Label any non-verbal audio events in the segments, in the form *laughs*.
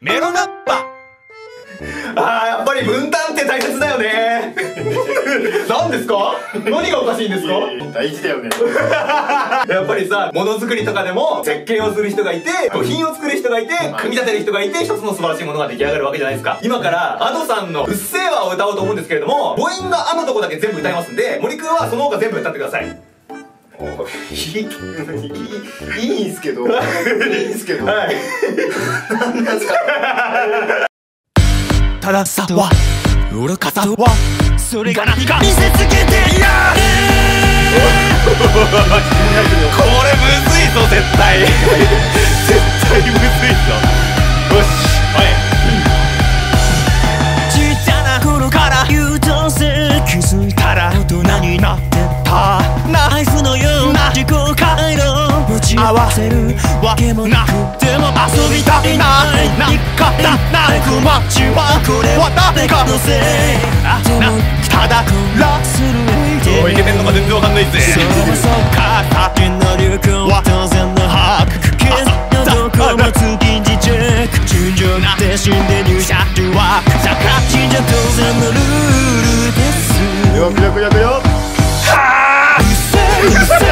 メロナッパ。あーやっぱり分担って大切だよね。*laughs* 何ですか？何がおかしいんですか？大事だよね。*laughs* やっぱりさ、ものづくりとかでも、設計をする人がいて、部品を作る人がいて、組み立てる人がいて、一つの素晴らしいものが出来上がるわけじゃないですか。今から、アドさんのうっせぇわを歌おうと思うんですけれども、母音があのとこだけ全部歌いますんで、森くんはその他全部歌ってください。いいいいいんすけど *laughs* いいんすけどはい。何なんすか正さは愚かさはそれが何か見せつけてやる *laughs* これむずいぞ、絶対。絶対むずいぞ。わせる。わけもなくでも遊びたいな何かだなく街はこれは誰かのせい。でもただこらする。おい、いけてんのか全然わかんないぜ。そうそうか先の流行は当然の把握決のどこも月次チェック順序なって死んで入社中は社会人じゃ当然のルールですよくよくよくようっせえうっせえうっせ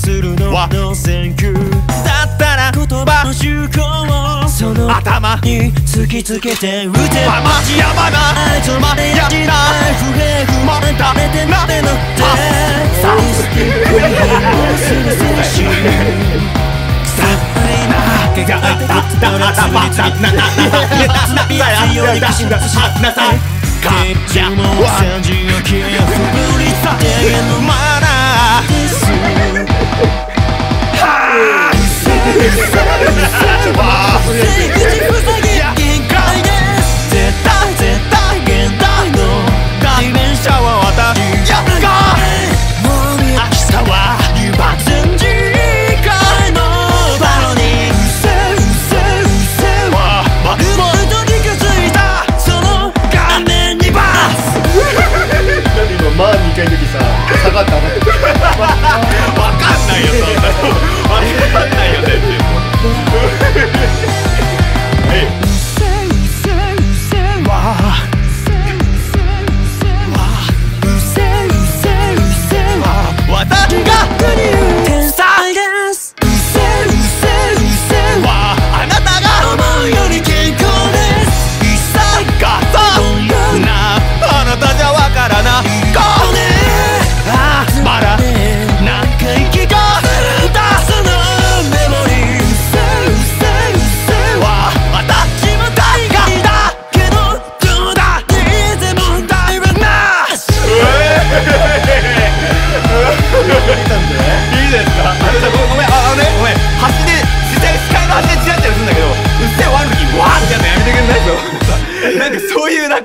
するのはノーセンキューだったら言葉の習慣をその頭に突きつけて打て。ば待ちやまないつまでやじない不平不満食べてなめのってサイスティックにする精神臭いな毛があったストレスについななななな強い口出しなさいかじゃもう戦時を消え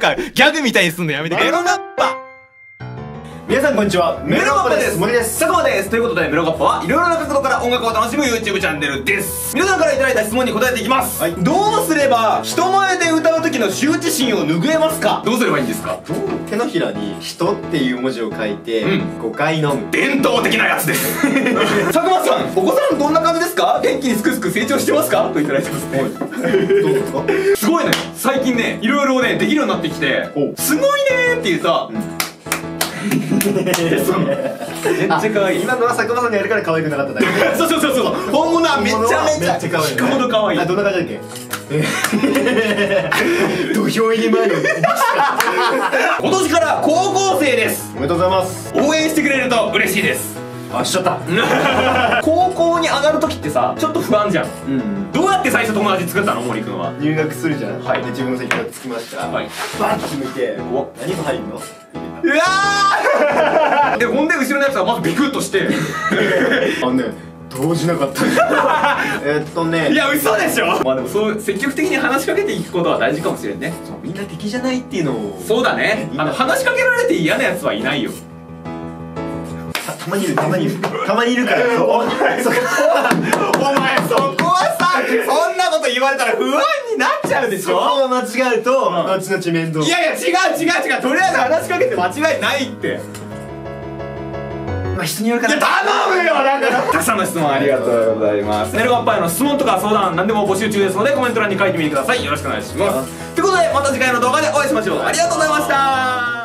かギャグみたいにすんのやめて。メロナッパ。皆さんこんにちは。メロガッパです。森です。佐久間です。ということでメロガッパはいろいろな角度から音楽を楽しむ YouTube チャンネルです。皆さんからいただいた質問に答えていきます、はい。どうすれば人前で歌う時の羞恥心を拭えますか？どうすればいいんですか？手のひらに「人」っていう文字を書いてうん。5回飲む伝統的なやつです。*laughs* 佐久間さんお子さんどんな感じですか？元気にすくすく成長してますか？といただいてますね。どうですか？*laughs* すごいね最近ねいろいろねできるようになってきておすごいねーっていうさ、めっちゃ可愛い今のは佐久間さんがやるから可愛くなかっただけ。*laughs* そうそうそうそう。本物はめっちゃめちゃめっちゃ可愛い引くほど可愛い。あどんな感じだっけ？*laughs* 土俵入り前の今年から高校生です。おめでとうございます。応援してくれると嬉しいですあしちゃった。*laughs* 高校に上がる時ってさちょっと不安じゃん。うん。どうやって最初友達作ったの森くんは？入学するじゃん。はい。で自分の席が着きましたはい。バンって決めてお何部入るの？うわ *laughs* でほんで後ろのやつはまずビクッとして。*laughs* あのね動じなかった。えっとね。いや嘘でしょ！まあでもそう積極的に話しかけていくことは大事かもしれんね。そうみんな敵じゃないっていうのを。そうだね。あの話しかけられて嫌なやつはいないよたたまにいるたまにいる。たまにいるから。そう。お前そこはお前そこはさそんなこと言われたら不安になっちゃうでしそこょを間違うと後々面倒。いやいや違う違う違う。とりあえず話しかけて間違いないって。まあ人によるかいやら頼むよだか。らたくさんの質問ありがとうございます。ネルガッパーへの質問とか相談何でも募集中ですのでコメント欄に書いてみてください。よろしくお願いします。ということでまた次回の動画でお会いしましょう。ありがとうございました